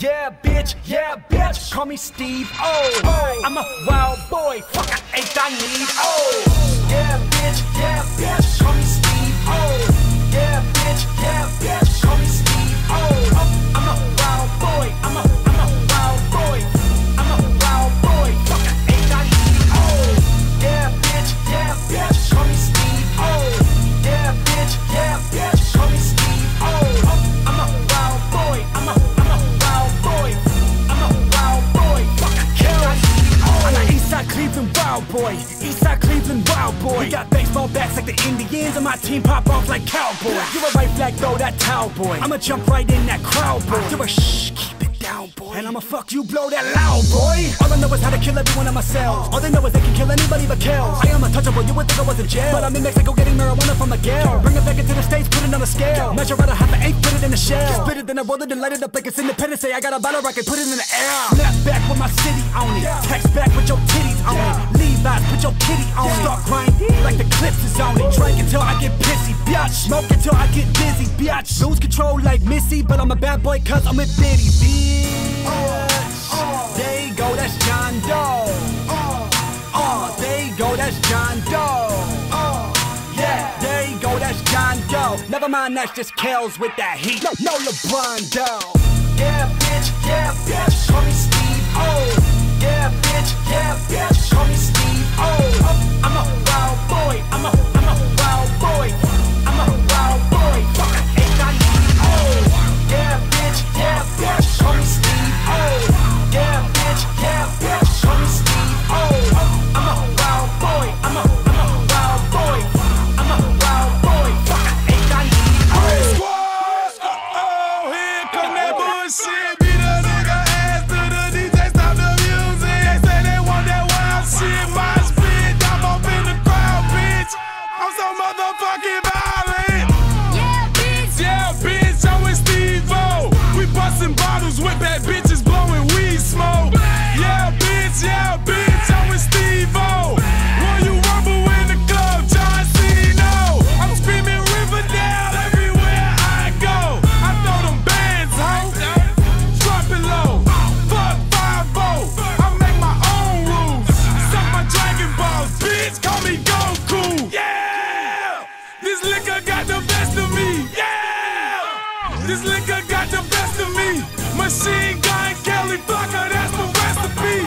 yeah, bitch, yeah, bitch. Call me Steve O. I'm a wild boy, fuck, I ain't I need. Oh, yeah, bitch, yeah, bitch. Call me Steve Eastside Cleveland wild boy. We got baseball bats like the Indians, and my team pop off like cowboys. You're a right flag, throw that towel boy. I'ma jump right in that crowd boy. You're a shh, keep it down, boy. And I'ma fuck you, blow that loud, boy. All I know is how to kill every one of my. All they know is they can kill anybody but kills. I am untouchable, you would think I was in jail. But I'm in Mexico getting marijuana from a Miguel. Bring it back into the States, put it on a scale. Measure out a half an eighth, put it in a shell. Split it, then I roll it and light it up like it's independence. Say I got a bottle rocket, put it in the air. Snap back with my city on it. Text back with your titties on it. Put your kitty on it. Start grinding like the clips is on it. Drink until I get pissy, biatch. Smoke until I get dizzy, biatch. Lose control like Missy, but I'm a bad boy cause I'm a Diddy, bitch. There you go, that's John Doe. Uh, there you go, that's John Doe. Yeah, there you go, that's John Doe. Never mind, that's just Kells with that heat. No, no LeBron Doe. Yeah, bitch, yeah, bitch. Call me Steve O. Yeah, bitch, yeah, bitch. Call me Steve O. This liquor got the best of me. Machine gun Kelly Flocka, that's the recipe.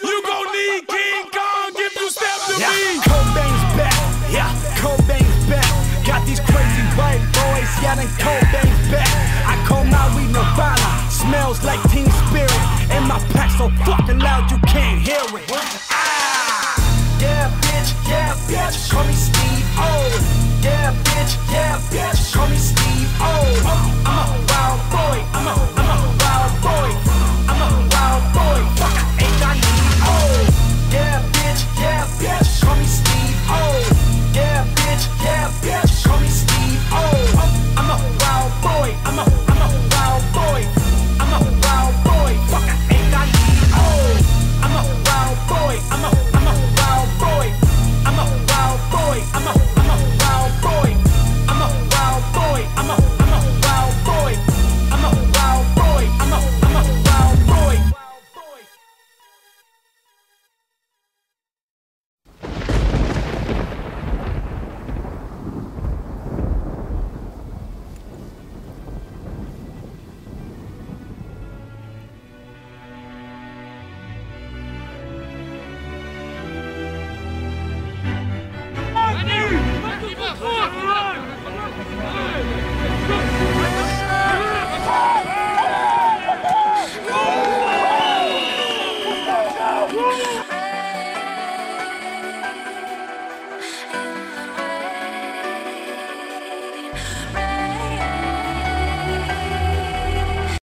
You gon' need King Kong if you step to Yeah, me. Cobain's back. Yeah, Cobain's back. Got these crazy white boys yelling Cobain's back. I call my weed Nirvana. Smells like Teen Spirit. And my pack so fucking loud you can't hear it. Ah! Yeah, bitch, yeah, bitch. Call me Steve O. Yeah, bitch, yeah, bitch. Call me Steve O. I'm a